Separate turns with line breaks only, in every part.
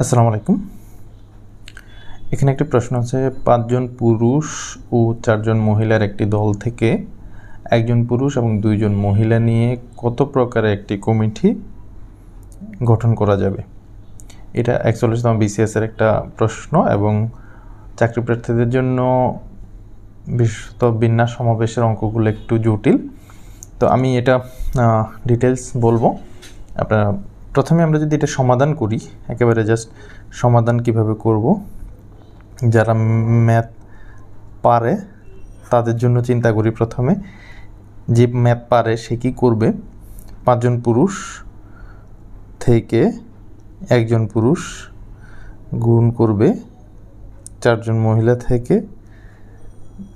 আসসালামু আলাইকুম। এখানে একটি প্রশ্ন আছে, পাঁচজন পুরুষ ও চারজন মহিলার একটি দল থেকে একজন পুরুষ এবং দুইজন মহিলা নিয়ে কত প্রকারের একটি কমিটি গঠন করা যাবে? এটা একচল্লিশতম বিসিএসের একটা প্রশ্ন এবং চাকরি প্রার্থীদের জন্য বিশেষত বিন্যাস সমাবেশের অঙ্কগুলো একটু জটিল। তো আমি এটা ডিটেলস বলব। আপনারা প্রথমে আমরা যদি এটা সমাধান করি, একেবারে জাস্ট সমাধান কীভাবে করব? যারা ম্যাথ পারে, তাদের জন্য চিন্তা করি প্রথমে। যে ম্যাথ পারে, সে কী করবে? পাঁচজন পুরুষ থেকে একজন পুরুষ গুণ করবে চারজন মহিলা থেকে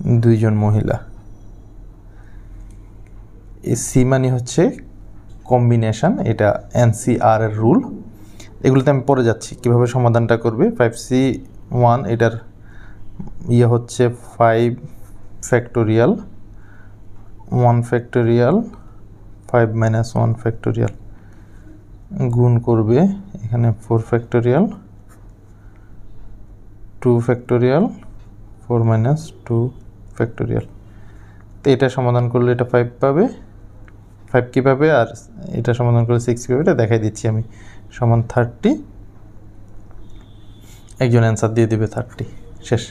দুইজন মহিলা। সি মানে হচ্ছে কম্বিনেশন এটা এনসিআর এর রুল এগুলোতে আমি পরে যাচ্ছি, কীভাবে সমাধানটা করবে। ফাইভ সি ওয়ান এটার ইয়ে হচ্ছে five factorial one factorial five minus one factorial গুণ করবে, এখানে four factorial two factorial four minus two factorial তো এটা সমাধান করলে এটা ফাইভ পাবে। ফাইভ কী পাবে আর এটা সমাধান করলে সিক্স কী পাবে এটা দেখাই দিচ্ছি আমি। সমান থার্টি একজন অ্যান্সার দিয়ে দিবে থার্টি শেষ।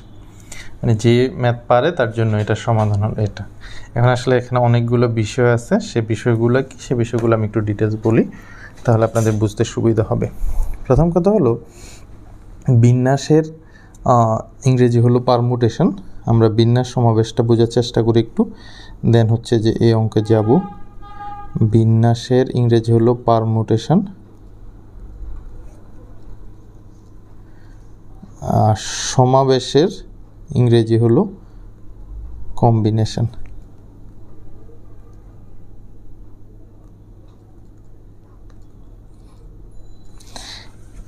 মানে যে ম্যাথ পারে, তার জন্য এটা সমাধান হলো এটা। এখন আসলে এখানে অনেকগুলো বিষয় আছে। সে বিষয়গুলো কি? সে বিষয়গুলো আমি একটু ডিটেলস বলি, তাহলে আপনাদের বুঝতে সুবিধা হবে। প্রথম কথা হলো, বিন্যাসের ইংরেজি হলো পারমুটেশন আমরা বিন্যাস সমাবেশটা বোঝার চেষ্টা করি একটু। দেন হচ্ছে যে এই অঙ্কে যাব। বিন্যাসের ইংরেজি হলো পারমুটেশন। সমাবেশের ইংরেজি হলো কম্বিনেশন।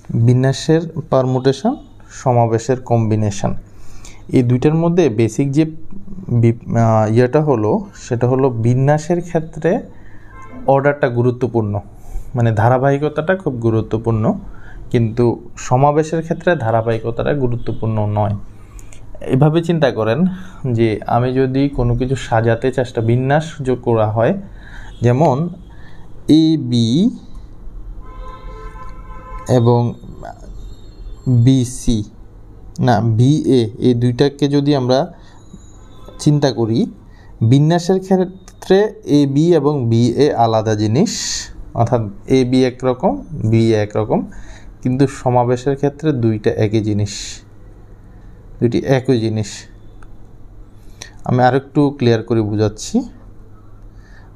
বিন্যাসের পারমুটেশন, সমাবেশের কম্বিনেশন। এই দুইটার মধ্যে বেসিক যে ইয়েটা হলো, সেটা হলো বিন্যাসের ক্ষেত্রে অর্ডারটা গুরুত্বপূর্ণ। মানে ধারাবাহিকতাটা খুব গুরুত্বপূর্ণ, কিন্তু সমাবেশের ক্ষেত্রে ধারাবাহিকতাটা গুরুত্বপূর্ণ নয়। এভাবে চিন্তা করেন যে, আমি যদি কোনো কিছু সাজাতে চেষ্টা বিন্যাস যোগ করা হয়, যেমন এ বি এবং বিসি না বি এ এই দুইটাকে যদি আমরা চিন্তা করি বিন্যাসের ক্ষেত্রে এ বি এবং বি এ আলাদা জিনিস। অর্থাৎ এ বি একরকম বি এ একরকম। কিন্তু সমাবেশের ক্ষেত্রে দুইটা একই জিনিস। দুইটি একই জিনিস। আমি আরেকটু ক্লিয়ার করে বুঝাচ্ছি।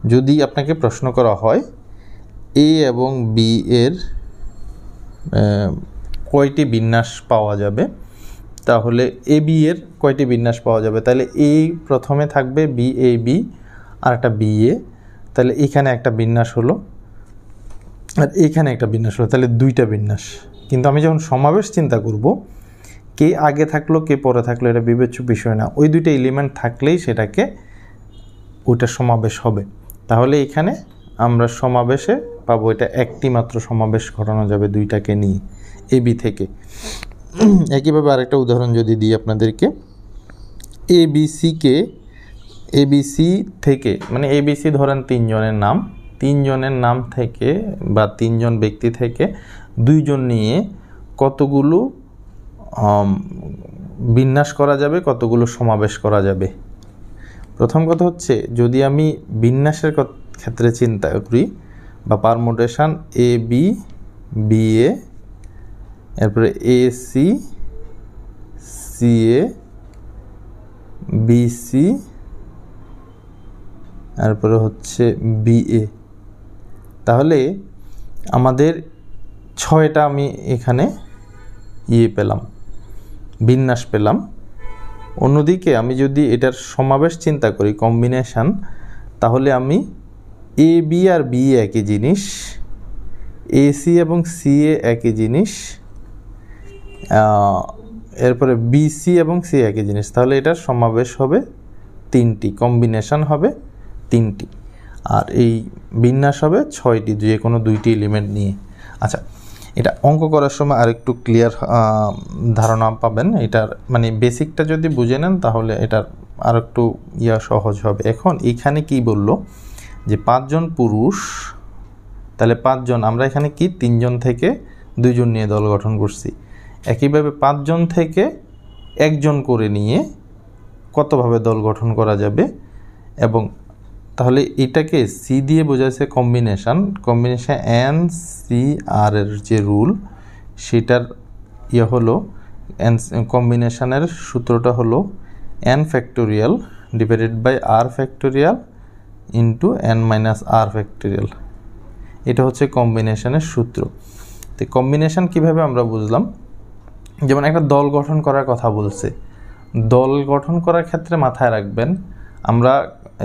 যদি আপনাকে প্রশ্ন করা হয় এ এবং বি এর কয়টি বিন্যাস পাওয়া যাবে? তাহলে এ বি এর কয়টি বিন্যাস পাওয়া যাবে? তাহলে এ প্রথমে থাকবে বি, এ, বি আর একটা বি, এ। তাহলে এখানে একটা বিন্যাস হলো, আর এখানে একটা বিন্যাস হলো, তাহলে দুইটা বিন্যাস। কিন্তু আমি যখন সমাবেশ চিন্তা করব, কে আগে থাকল, কে পরে থাকল, এটা বিবেচ্য বিষয় না। ওই দুইটা এলিমেন্ট থাকলেই সেটাকে ওইটা সমাবেশ হবে। তাহলে এখানে আমরা সমাবেশে পাবো, এটা একটি মাত্র সমাবেশ ঘটানো যাবে দুইটাকে নিয়ে, এ, বি থেকে। একইভাবে আরেকটা উদাহরণ যদি দিই আপনাদেরকে এ বিসিকে এ বিসি থেকে মানে এ বিসি ধরেন তিনজনের নাম তিনজনের নাম থেকে বা তিনজন ব্যক্তি থেকে দুইজন নিয়ে কতগুলো বিন্যাস করা যাবে, কতগুলো সমাবেশ করা যাবে? প্রথম কথা হচ্ছে, যদি আমি বিন্যাসের ক্ষেত্রে চিন্তা করি বা permutation A B B A এরপরে A C C A BC তারপরে হচ্ছে বিএ তাহলে আমাদের ছয়টা আমি এখানে ইয়ে পেলাম, বিন্যাস পেলাম। অন্যদিকে আমি যদি এটার সমাবেশ চিন্তা করি কম্বিনেশান তাহলে আমি এ বি আর বি একই জিনিস এ সি এবং সি এ একই জিনিস এরপরে বিসি এবং সি একই জিনিস। তাহলে এটার সমাবেশ হবে তিনটি কম্বিনেশন হবে তিনটি। আর এই বিন্যাস হবে ছয়টি, যে কোনো দুইটি এলিমেন্ট নিয়ে। আচ্ছা এটা অঙ্ক করার সময় আর একটু ক্লিয়ার ধারণা পাবেন। এটার মানে বেসিকটা যদি বুঝে নেন, তাহলে এটার আর একটু ইয়া সহজ হবে। এখন এখানে কি বলল? যে পাঁচজন পুরুষ, তাহলে পাঁচজন, আমরা এখানে কি তিনজন থেকে দুইজন নিয়ে দল গঠন করছি। একইভাবে পাঁচজন থেকে একজন করে নিয়ে কতভাবে দল গঠন করা যাবে? এবং তাহলে এটাকে সি দিয়ে বোঝাচ্ছে combination combination N C R এর যে রুল সেটার ইয়ে হলো এন কম্বিনেশানের সূত্রটা হলো N factorial divided by R factorial into N minus R factorial এটা হচ্ছে কম্বিনেশনের সূত্র। তো কম্বিনেশন কীভাবে আমরা বুঝলাম? যেমন একটা দল গঠন করার কথা বলছে, দল গঠন করার ক্ষেত্রে মাথায় রাখবেন, আমরা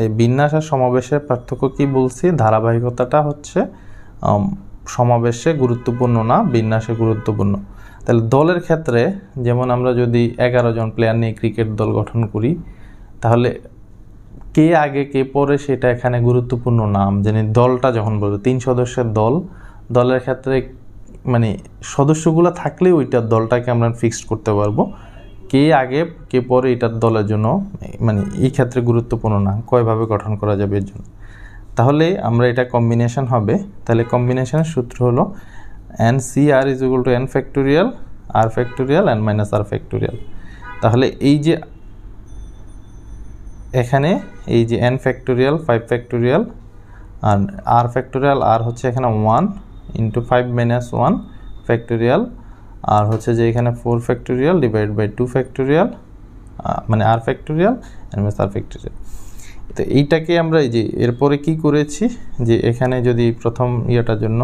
এই বিন্যাস আর সমাবেশের পার্থক্য কি বলছি? ধারাবাহিকতাটা হচ্ছে সমাবেশে গুরুত্বপূর্ণ না, বিন্যাসে গুরুত্বপূর্ণ। তাহলে দলের ক্ষেত্রে যেমন আমরা যদি এগারো জন প্লেয়ার নিয়ে ক্রিকেট দল গঠন করি, তাহলে কে আগে কে পরে সেটা এখানে গুরুত্বপূর্ণ নাম। যিনি দলটা যখন বলবে, তিন সদস্যের দল, দলের ক্ষেত্রে মানে সদস্যগুলো থাকলে ওইটার দলটাকে আমরা ফিক্সড করতে পারব। কে আগে, কে পরে এটার দলের জন্য মানে এই ক্ষেত্রে গুরুত্বপূর্ণ না, কয়ভাবে গঠন করা যাবে এর জন্য। তাহলে আমরা এটা কম্বিনেশন হবে। তাহলে কম্বিনেশনের সূত্র হলো N C R is equal to N factorial R factorial N minus R factorial তাহলে এই যে এখানে এই যে এন ফ্যাক্টোরিয়াল ফাইভ ফ্যাক্টোরিয়াল আর আর ফ্যাক্টোরিয়াল আর হচ্ছে এখানে one into five minus one factorial আর হচ্ছে যে এখানে four factorial divide by two factorial মানে R factorial minus R factorial তো এইটাকে আমরা এই যে এরপরে কি করেছি? যে এখানে যদি প্রথম ইয়েটার জন্য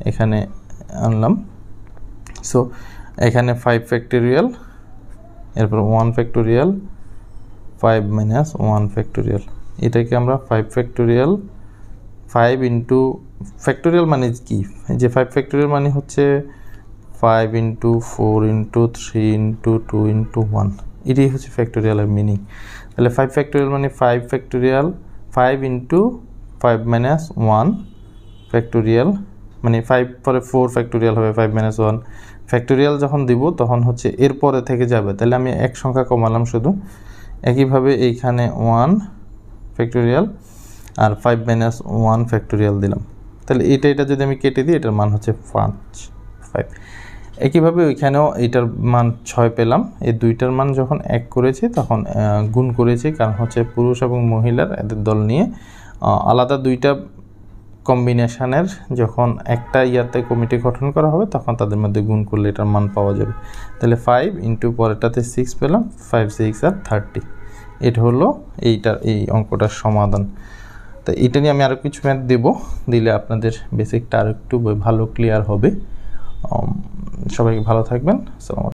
এখানে আনলাম সো এখানে ফাইভ ফ্যাক্টোরিয়াল এরপর one factorial five minus one factorial এটাকে আমরা five factorial five into factorial মানে কি? যে ফাইভ ফ্যাক্টোরিয়াল মানে হচ্ছে five into four into three into two into one এটাই হচ্ছে ফ্যাক্টোরিয়ালের মিনিং তাহলে ফাইভ ফ্যাক্টোরিয়াল মানে five factorial five into five minus one factorial মানে ফাইভ পরে ফোর ফ্যাক্টোরিয়াল হবে ফাইভ মাইনাস ওয়ান ফ্যাক্টোরিয়াল যখন দিব, তখন হচ্ছে এর পরে থেকে যাবে। তাহলে আমি এক সংখ্যা কমালাম শুধু। একইভাবে এইখানে ওয়ান ফ্যাক্টোরিয়াল আর ফাইভ মাইনাস ওয়ান ফ্যাক্টোরিয়াল দিলাম। তাহলে এটা এটা যদি আমি কেটে দিই, এটার মান হচ্ছে পাঁচ ফাইভ একইভাবে ওইখানেও এটার মান ছয় পেলাম। এই দুইটার মান যখন এক করেছি, তখন গুণ করেছি, কারণ হচ্ছে পুরুষ এবং মহিলার এদের দল নিয়ে আলাদা দুইটা কম্বিনেশানের যখন একটা ইয়াতে কমিটি গঠন করা হবে, তখন তাদের মধ্যে গুণ করলে এটার মান পাওয়া যাবে। তাহলে ফাইভ ইন্টু পরেরটাতে সিক্স পেলাম ফাইভ সিক্স আর থার্টি এটা হলো এইটার, এই অঙ্কটার সমাধান। তো এটা নিয়ে আমি আরও কিছু ম্যাথ দেব, দিলে আপনাদের বেসিকটা আরও একটু ভালো ক্লিয়ার হবে। সবাই ভালো থাকবেন। আসসালামু